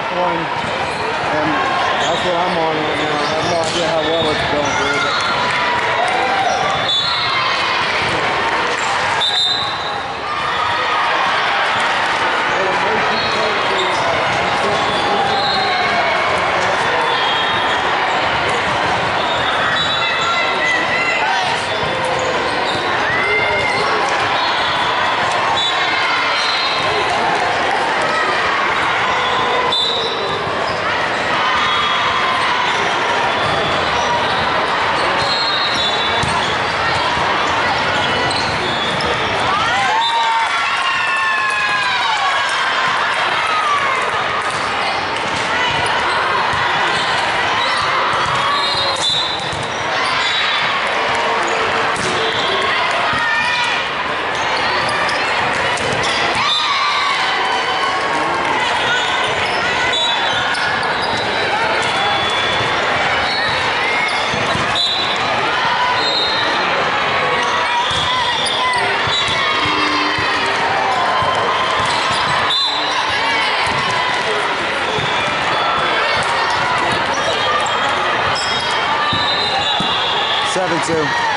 Rock one, and that's what I'm on right now. soon.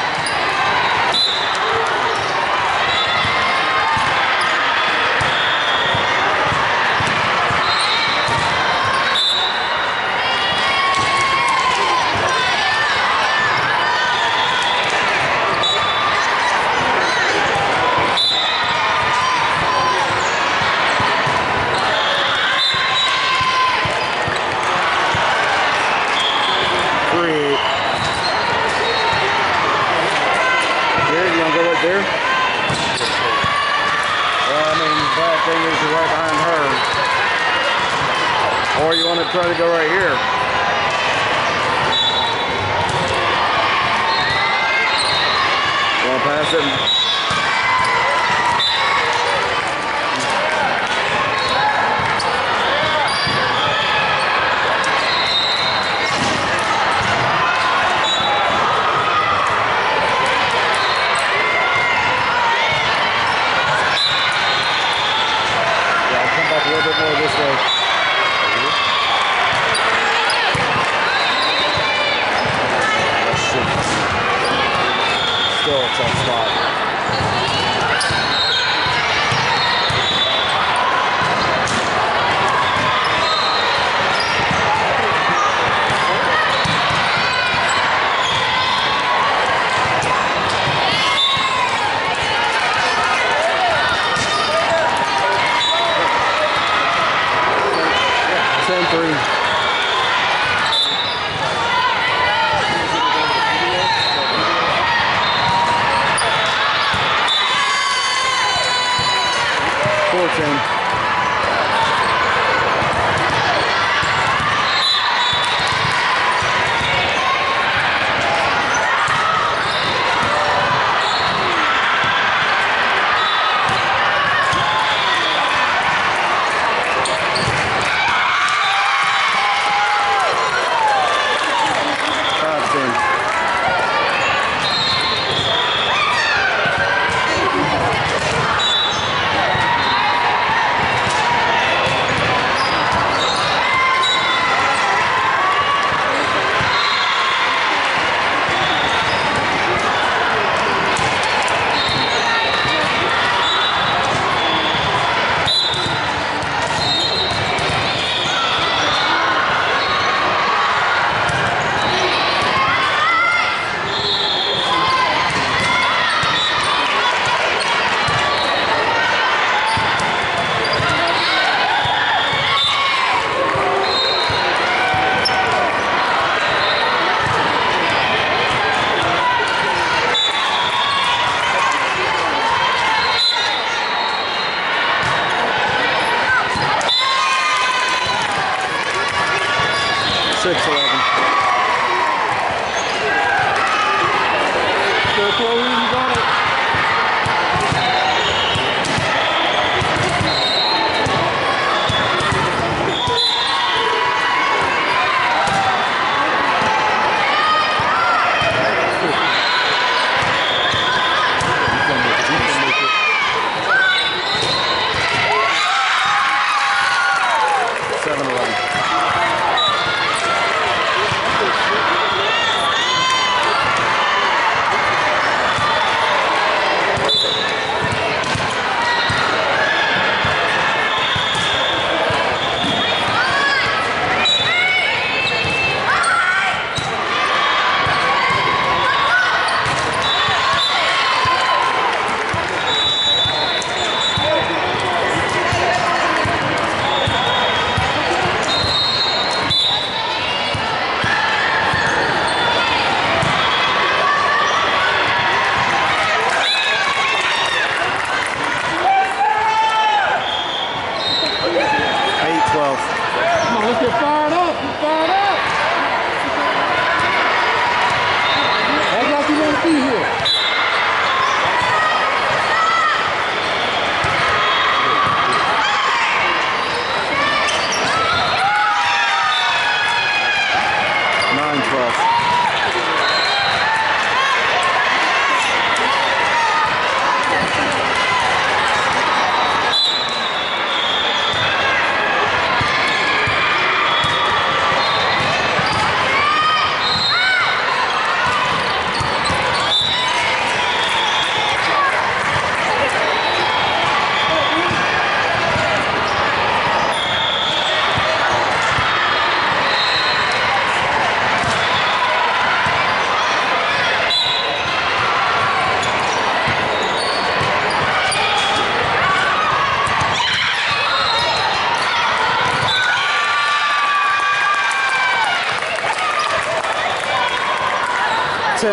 Thing is right behind her. Or you wanna try to go right here? You wanna pass it? Little bit more this way. Still a tough spot. Fourteen. Five 6 11.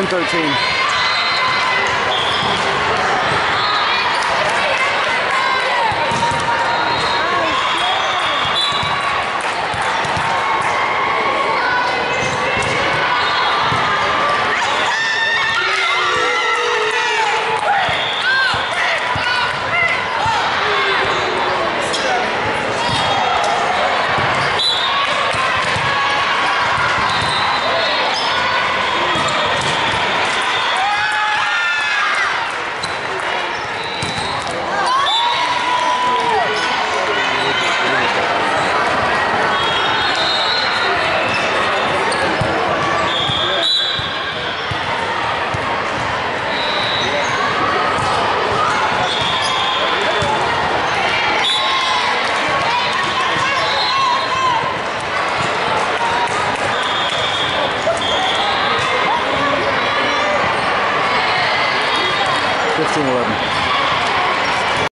10-13.